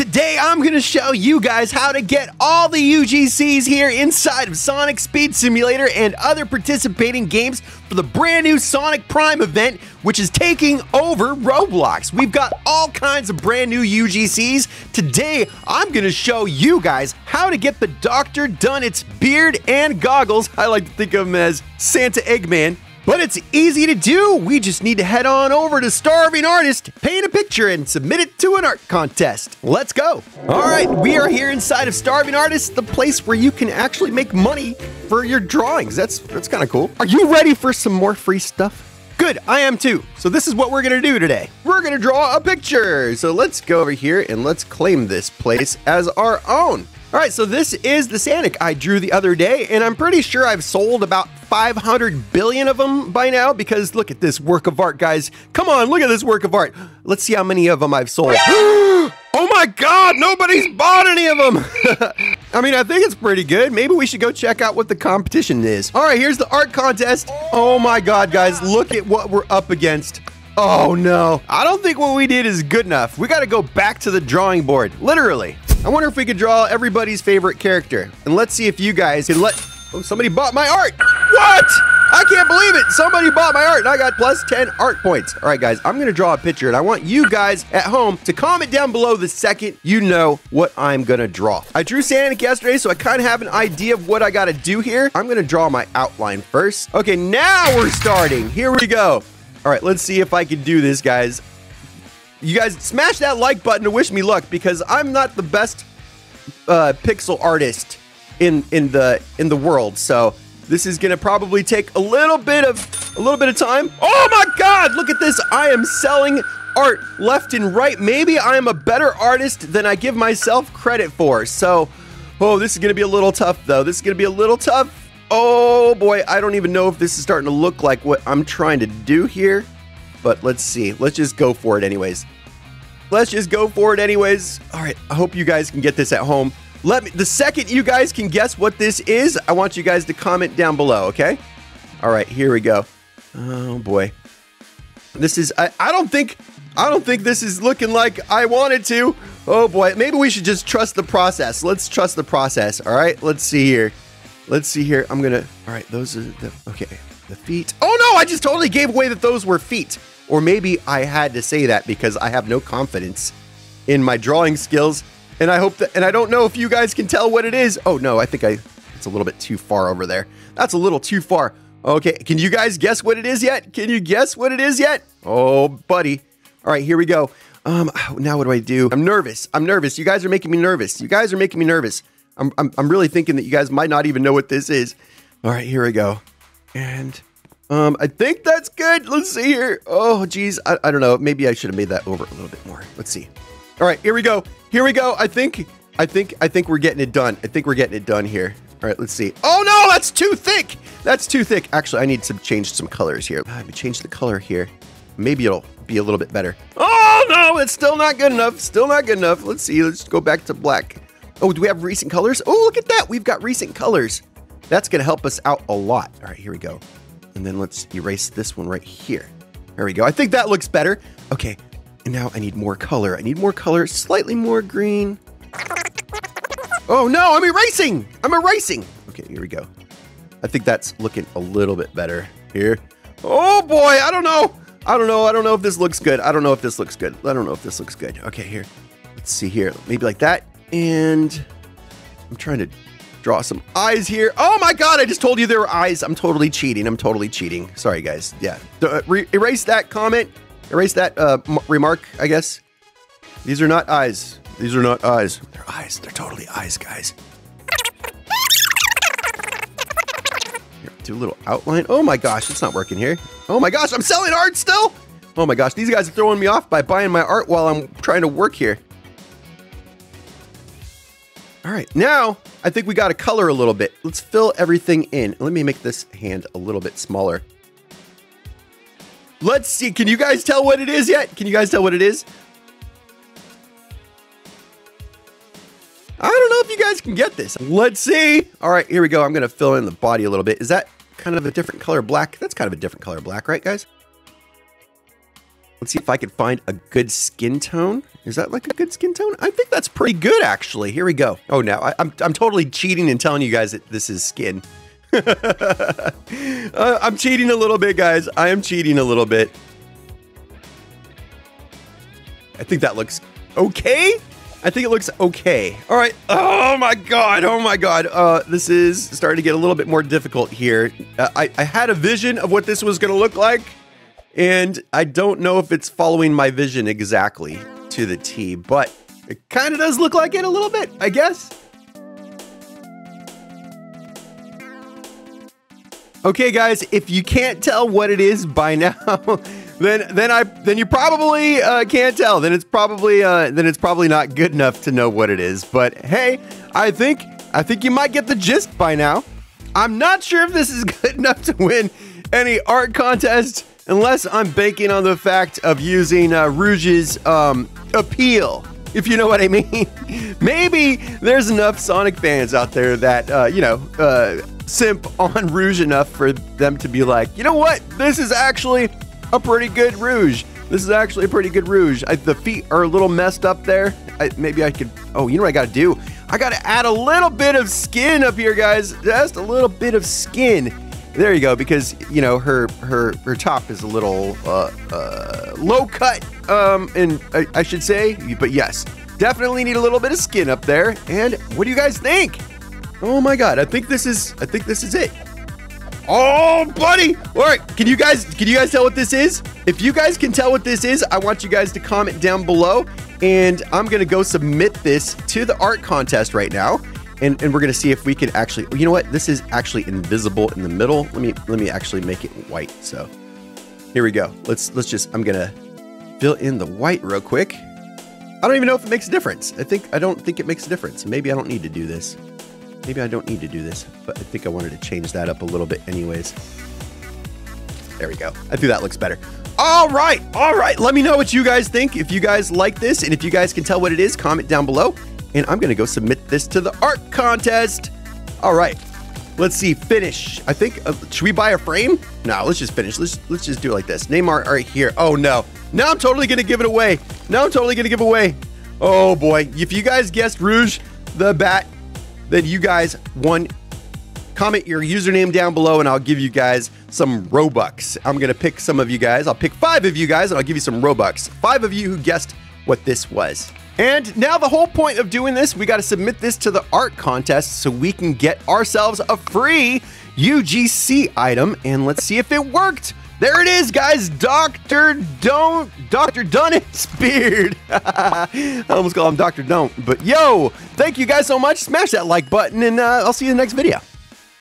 Today, I'm going to show you guys how to get all the UGCs here inside of Sonic Speed Simulator and other participating games for the brand new Sonic Prime event, which is taking over Roblox. We've got all kinds of brand new UGCs. Today, I'm going to show you guys how to get the Dr. Done-It's beard and goggles. I like to think of him as Santa Eggman but it's easy to do. We just need to head on over to Starving Artist, paint a picture, and submit it to an art contest. Let's go. All right, we are here inside of Starving Artist, the place where you can actually make money for your drawings. That's that's kind of cool. Are you ready for some more free stuff? Good, I am too. So this is what we're gonna do today. We're gonna draw a picture. So let's go over here and let's claim this place as our own. All right, so this is the Sonic I drew the other day, and I'm pretty sure I've sold about 500 billion of them by now because look at this work of art, guys. Come on, look at this work of art. Let's see how many of them I've sold. oh my God, nobody's bought any of them. I mean, I think it's pretty good. Maybe we should go check out what the competition is. All right, here's the art contest. Oh my God, guys, look at what we're up against. Oh no, I don't think what we did is good enough. We gotta go back to the drawing board, literally. I wonder if we could draw everybody's favorite character. And let's see if you guys can let... Oh, somebody bought my art. What? I can't believe it. Somebody bought my art and I got plus 10 art points. All right, guys, I'm going to draw a picture and I want you guys at home to comment down below the second you know what I'm going to draw. I drew Sonic yesterday, so I kind of have an idea of what I got to do here. I'm going to draw my outline first. Okay, now we're starting. Here we go. All right, let's see if I can do this, guys. You guys smash that like button to wish me luck because I'm not the best uh, pixel artist in in the in the world. So this is gonna probably take a little bit of a little bit of time. Oh my God! Look at this! I am selling art left and right. Maybe I am a better artist than I give myself credit for. So, oh, this is gonna be a little tough though. This is gonna be a little tough. Oh boy, I don't even know if this is starting to look like what I'm trying to do here. But let's see. Let's just go for it anyways. Let's just go for it anyways. All right, I hope you guys can get this at home. Let me, the second you guys can guess what this is, I want you guys to comment down below, okay? All right, here we go. Oh boy. This is, I, I don't think, I don't think this is looking like I wanted to. Oh boy, maybe we should just trust the process. Let's trust the process, all right? Let's see here. Let's see here. I'm gonna, all right, those are the, okay, the feet. Oh no, I just totally gave away that those were feet. Or maybe I had to say that because I have no confidence in my drawing skills. And I hope that, and I don't know if you guys can tell what it is. Oh no, I think I, it's a little bit too far over there. That's a little too far. Okay, can you guys guess what it is yet? Can you guess what it is yet? Oh, buddy. All right, here we go. Um, now what do I do? I'm nervous. I'm nervous. You guys are making me nervous. You guys are making me nervous. I'm, I'm, I'm really thinking that you guys might not even know what this is. All right, here we go. And um, I think that's good. Let's see here. Oh, geez. I, I don't know. Maybe I should have made that over a little bit more. Let's see. All right, here we go. Here we go. I think, I think, I think we're getting it done. I think we're getting it done here. All right, let's see. Oh no, that's too thick. That's too thick. Actually, I need to change some colors here. Let me change the color here. Maybe it'll be a little bit better. Oh no, it's still not good enough. Still not good enough. Let's see. Let's go back to black. Oh, do we have recent colors? Oh, look at that. We've got recent colors. That's going to help us out a lot. All right, here we go. And then let's erase this one right here. There we go. I think that looks better. Okay, and now I need more color. I need more color, slightly more green. Oh no, I'm erasing! I'm erasing! Okay, here we go. I think that's looking a little bit better here. Oh boy, I don't know. I don't know. I don't know if this looks good. I don't know if this looks good. I don't know if this looks good. Okay, here. Let's see here. Maybe like that. And I'm trying to draw some eyes here. Oh my god, I just told you there were eyes. I'm totally cheating. I'm totally cheating. Sorry, guys. Yeah. Uh, erase that comment. Erase that uh, remark, I guess. These are not eyes. These are not eyes. They're eyes. They're totally eyes, guys. Here, do a little outline. Oh my gosh, it's not working here. Oh my gosh, I'm selling art still? Oh my gosh, these guys are throwing me off by buying my art while I'm trying to work here. All right, now I think we got to color a little bit. Let's fill everything in. Let me make this hand a little bit smaller. Let's see. Can you guys tell what it is yet? Can you guys tell what it is? I don't know if you guys can get this. Let's see. All right, here we go. I'm going to fill in the body a little bit. Is that kind of a different color black? That's kind of a different color black, right, guys? Let's see if I can find a good skin tone. Is that like a good skin tone? I think that's pretty good, actually. Here we go. Oh, now I, I'm, I'm totally cheating and telling you guys that this is skin. uh, I'm cheating a little bit, guys. I am cheating a little bit. I think that looks okay. I think it looks okay. All right. Oh my god. Oh my god. Uh, this is starting to get a little bit more difficult here. Uh, I, I had a vision of what this was going to look like, and I don't know if it's following my vision exactly to the T, but it kind of does look like it a little bit, I guess. Okay, guys, if you can't tell what it is by now, then then I then you probably uh, can't tell. Then it's probably uh, then it's probably not good enough to know what it is. But hey, I think I think you might get the gist by now. I'm not sure if this is good enough to win any art contest unless I'm banking on the fact of using uh, Rouge's um, appeal. If you know what I mean. Maybe there's enough Sonic fans out there that uh, you know uh, simp on Rouge enough for them to be like, you know what, this is actually a pretty good Rouge. This is actually a pretty good Rouge. I, the feet are a little messed up there. I, maybe I could, oh, you know what I gotta do? I gotta add a little bit of skin up here, guys. Just a little bit of skin. There you go, because, you know, her her her top is a little uh, uh, low cut, um, and I, I should say, but yes, definitely need a little bit of skin up there. And what do you guys think? Oh my god, I think this is I think this is it. Oh, buddy! All right, can you guys can you guys tell what this is? If you guys can tell what this is, I want you guys to comment down below, and I'm gonna go submit this to the art contest right now, and, and we're gonna see if we can actually. You know what? This is actually invisible in the middle. Let me let me actually make it white. So here we go. Let's let's just. I'm gonna fill in the white real quick. I don't even know if it makes a difference. I think I don't think it makes a difference. Maybe I don't need to do this. Maybe I don't need to do this, but I think I wanted to change that up a little bit anyways. There we go. I think that looks better. All right, all right. Let me know what you guys think. If you guys like this, and if you guys can tell what it is, comment down below. And I'm gonna go submit this to the art contest. All right, let's see. Finish. I think. Uh, should we buy a frame? No, let's just finish. Let's let's just do it like this. Name art right here. Oh no. Now I'm totally gonna give it away. Now I'm totally gonna give away. Oh boy. If you guys guessed Rouge the Bat then you guys won. Comment your username down below and I'll give you guys some Robux. I'm going to pick some of you guys. I'll pick five of you guys and I'll give you some Robux. Five of you who guessed what this was. And now the whole point of doing this, we got to submit this to the art contest so we can get ourselves a free UGC item. And let's see if it worked. There it is, guys. Dr. Don't, Dr. Done-It's beard. I almost call him Dr. Don't. But yo, thank you guys so much. Smash that like button, and uh, I'll see you in the next video.